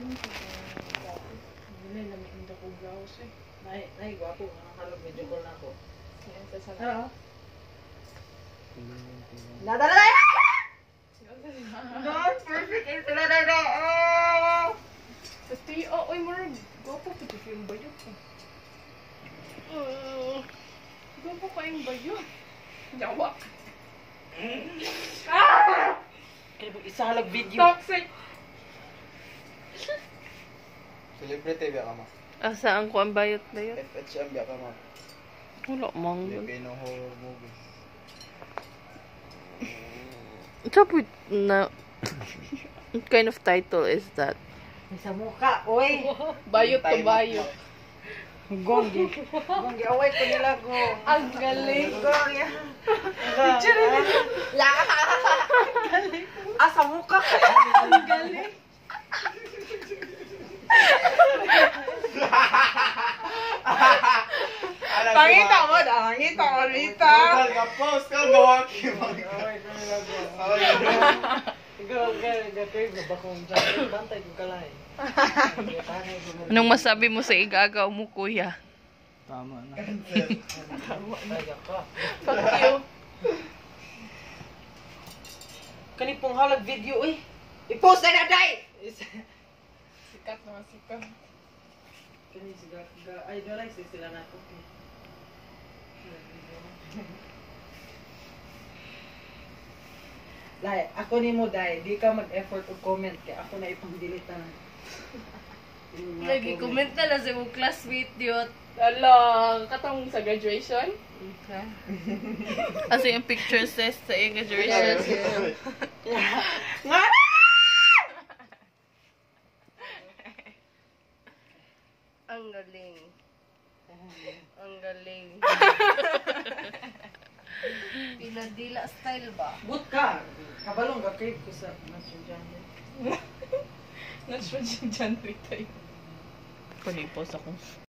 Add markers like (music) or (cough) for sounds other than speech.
Nilay na may inda ko blouse eh. Nay, nay, gwapo. Ang halog, medyo cool na ako. Yan sa sa. Hello? Nadala na! Sa perfect. Eh, sila na na. Oh! tiyo, oy Marg. Gwapo pa dito yung bayo ko. Gwapo ka yung bayo. Yawa. Kaya pag isa halag video. Toxic. Celebrity biya ka ma. Asa ang kuan bayot-bayot? FHM biya ka ma. Wala mang. Filipino horror movie. Sabi na What kind of title is that? Sa mukha, oy. Bayot to bayot. Gonggi. Gonggi, away ko nila ko. Ang galing. Gonggi. Picture rin. Ah, sa mukha ka. Ang galing. Pangita mo, pangita mo, Rita. Total ka post ka gawa ki mo. (laughs) Anong masabi mo sa igagaw mo, kuya? Tama na. Fuck you. Kani pong halag video, eh. I-post na na, day! Sikat naman, sikat. (laughs) Kani siga, ga, ay, doray, sila na to. Lai, ako ni mo dai, di ka mag-effort o comment kay ako na ipang-delete na. (laughs) Lagi comment na lang sa mong classmate yun. Ala, katong sa graduation. Kasi yung picture says sa graduation. (laughs) Nga Ang galing. Ang galing. (laughs) Dila-dila style ba? But ka, kabalong ka crave ko sa John. Not sure dyan, Rita. Kunin po sa kong